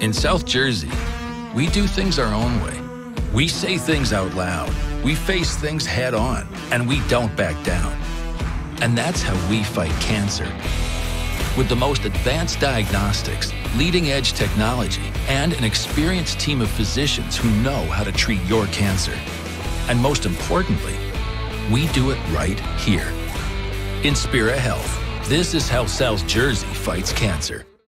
In South Jersey, we do things our own way. We say things out loud, we face things head on, and we don't back down. And that's how we fight cancer. With the most advanced diagnostics, leading edge technology, and an experienced team of physicians who know how to treat your cancer. And most importantly, we do it right here. Inspira Health. This is how South Jersey fights cancer.